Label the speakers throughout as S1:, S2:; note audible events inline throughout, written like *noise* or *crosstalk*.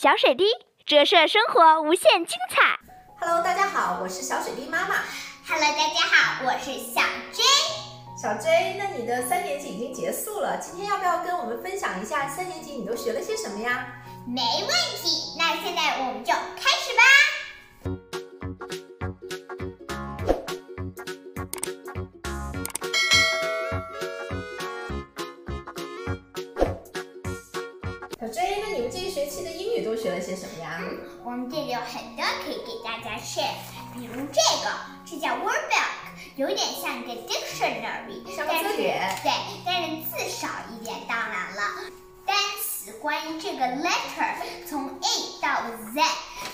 S1: 小水滴折射生活无限精彩。
S2: Hello，大家好，我是小水滴妈妈。
S3: Hello，大家好，我是小 J。
S2: 小 J，那你的三年级已经结束了，今天要不要跟我们分享一下三年级你都学了些什么呀？
S3: 没问题，那现在我们就
S2: 什么呀？
S3: 我们这里有很多可以给大家 share，比如这个，这叫 word book，有点像一个 dictionary，
S2: 像个
S3: 但是
S2: 字典
S3: 对，但是字少一点。当然了，单词关于这个 letter 从 A 到 Z，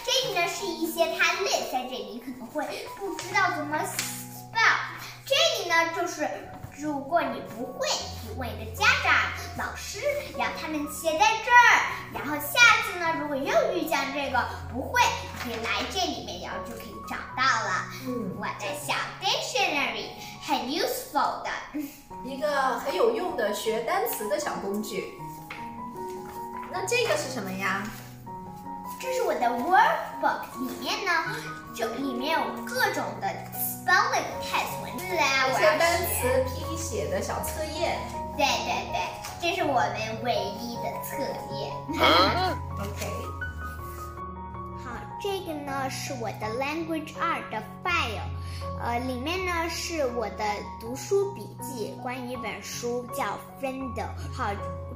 S3: 这里呢是一些它列在这里，你可能会不知道怎么 spell。这里呢就是。如果你不会，可以问你的家长、老师，让他们写在这儿。然后下次呢，如果又遇见这个不会，可以来这里面，然后就可以找到了。
S2: 嗯，
S3: 我的小 dictionary 很 useful 的。
S2: 一个很有用的学单词的小工具。那这个是什么呀？
S3: 这是我的 workbook，里面呢，就里面有各种的 spelling test 文字啊，我要
S2: 些单
S3: 学。
S2: 词拼写的小测验。
S3: 对对对，这是我们唯一的测验。*laughs*
S2: OK，
S3: 好，这个呢是我的 Language Art 的 file，呃，里面呢是我的读书笔记，关于一本书叫 Friendo。好，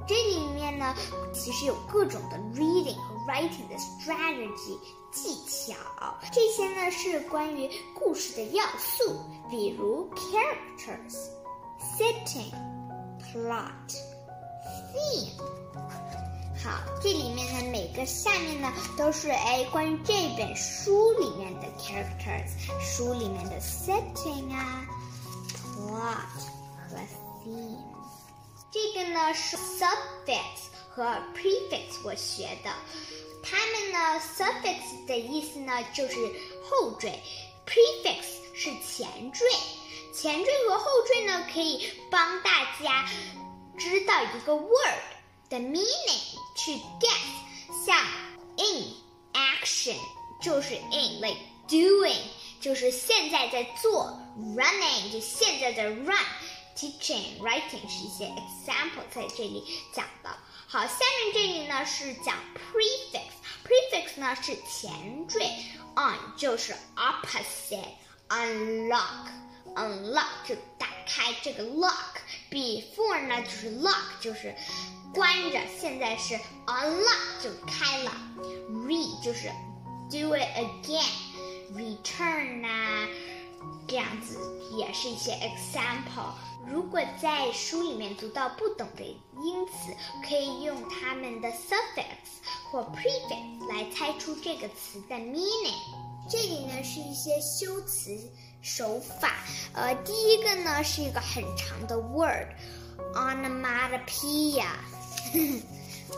S3: 这里面呢其实有各种的 reading 和 writing 的 strategy 技巧，这些呢是关于故事的要素，比如 characters、setting、plot、theme。好，这里面呢，每个下面呢都是哎关于这本书里面的 characters，书里面的 setting 啊，plot 和 theme。这个呢是 suffix 和 prefix 我学的，它们呢 suffix 的意思呢就是后缀 ，prefix 是前缀，前缀和后缀呢可以帮大家知道一个 word 的 meaning 去 guess，像 in action 就是 in，like doing 就是现在在做，running 就现在在 run。Teaching, writing 是一些 example 在这里讲的。好，下面这里呢是讲 Prefix 呢是前缀，on 就是 opposite，unlock，unlock 就打开这个 lock，before 呢就是 lock 就是关着，现在是 unlock 就开了，re 就是 do it again，return 啊。这样子也是一些 example。如果在书里面读到不懂的音词，可以用它们的 suffix 或 prefix 来猜出这个词的 meaning。这里呢是一些修辞手法，呃，第一个呢是一个很长的 word，onomatopoeia。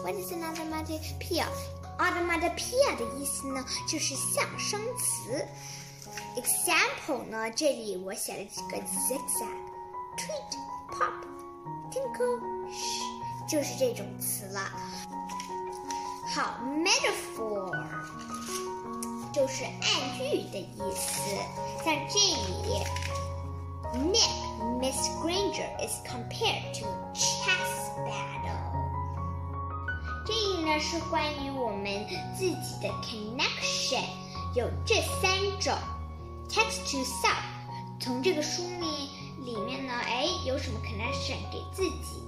S3: What is an onomatopoeia? Onomatopoeia 的意思呢就是象声词。Example 呢，这里我写了几个 zigzag、tweet、pop、tinkle、sh，就是这种词了。好，metaphor 就是暗喻的意思，像这里，Nick Miss Granger is compared to chess battle。这里呢是关于我们自己的 connection，有这三种。Text to self，从这个书里 里面呢，哎，有什么 connection 给自己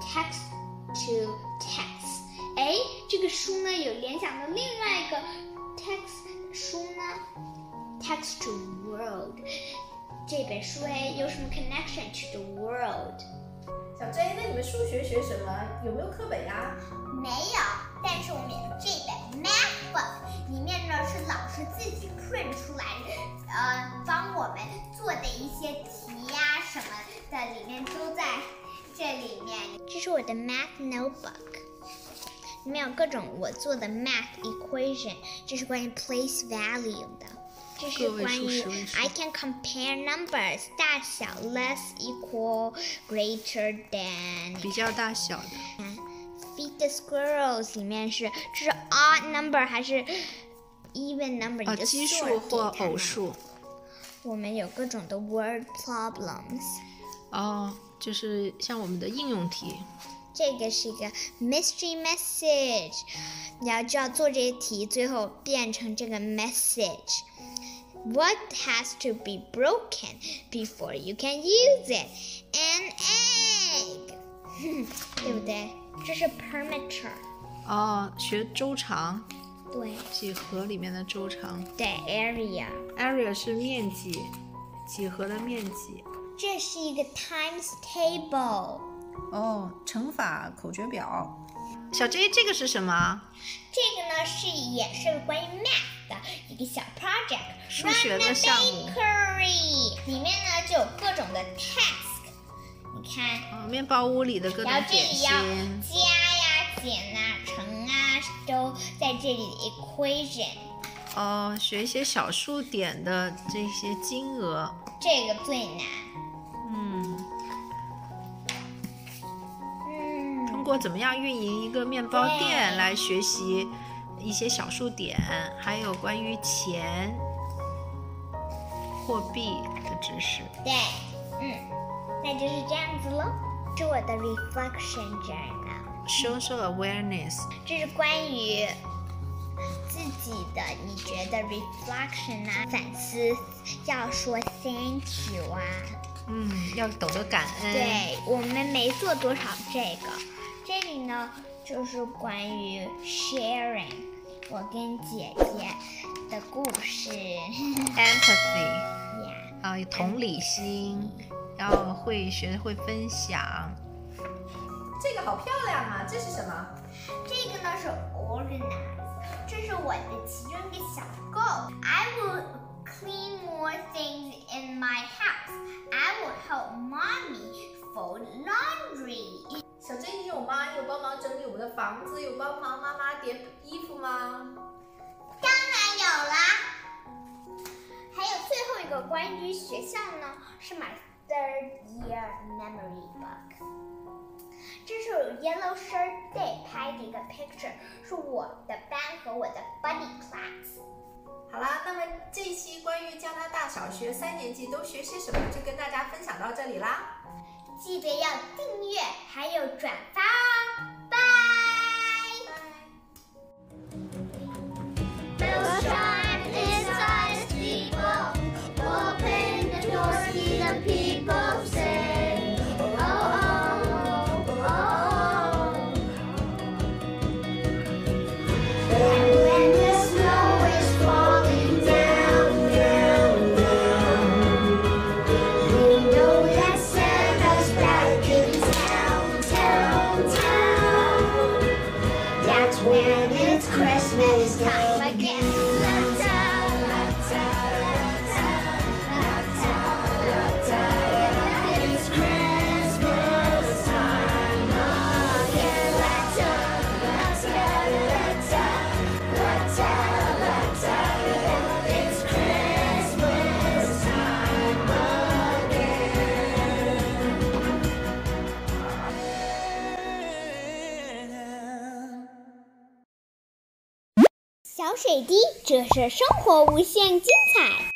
S3: ？Text to text，哎，这个书呢有联想到另外一个 text 书呢，text to world，这本书哎有什么 connection to the world？
S2: 小 J，那你们数学学什么？有没有课本呀？
S3: 没有，但是我们有这本 math book，里面呢是老师自己 print 出来，呃，帮我们做的一些题呀、什么的，里面都在这里面。这是我的 math notebook，里面有各种我做的 math equation，这是关于 place value 的。这是关于 I can compare numbers 大小 less equal greater than
S4: 比较大小的。
S3: feed the squirrels 里面是这是 odd number 还是 even number？
S2: 啊，
S3: 你就
S2: 奇数
S3: 数
S2: 或
S3: 给他们。
S2: 偶数。
S3: 我们有各种的 word problems。
S2: 哦，就是像我们的应用题。
S3: 这个是一个 mystery message，你要知道做这些题，最后变成这个 message。What has to be broken before you can use it? An egg，对不对？ *laughs* 这是 perimeter，
S2: 哦，学周长，
S3: 对
S2: 几何里面的周长。
S3: 对
S2: area，area 是面积，几何的面积。
S3: 这是一个 times table，
S2: 哦，乘法口诀表。小 J，这个是什么？
S3: 这个呢是也是关于 math 的一个小 project，
S2: 数学的项目
S3: bakery 里面呢就有各种的你看，
S2: 哦，面包屋里的各种
S3: 然后这
S2: 点心。
S3: 里要加呀、减啊、乘啊，都在这里的 equation。
S2: 哦，学一些小数点的这些金额。
S3: 这个最难。
S2: 嗯，
S3: 嗯，
S2: 通过怎么样运营一个面包店来学习一些小数点，还有关于钱、货币的知识。
S3: 对，嗯，那就是这样子喽。这是我的 reflection
S2: journal，Social awareness，
S3: 这是关于自己的，你觉得 reflection 啊，反思要说 thank you 啊。
S2: 嗯，要懂得感恩。，
S3: 对我们没做多少这个，这里呢就是关于 sharing，我跟姐姐的故事
S2: ，empathy，
S3: 呀。
S2: 啊，同理心，要会学会分享。
S4: 这个好漂亮啊！这是什么？
S3: 这个呢是 organize，这是我的其中一个小 goal。I will clean more things in my house. I will help mommy fold laundry.
S4: 小珍，你有吗？你有帮忙整理我们的房子，有帮忙妈妈叠衣服吗？
S3: 当然有啦。还有最后一个关于学校呢，是 my third year memory book。这是 Yellow Shirt Day 拍的一个 picture，是我的班和我的 buddy class。
S4: 好啦，那么这一期关于加拿大小学三年级都学些什么，就跟大家分享到这里啦。
S3: 记得要订阅还有转发哦，水滴折射生活无限精彩。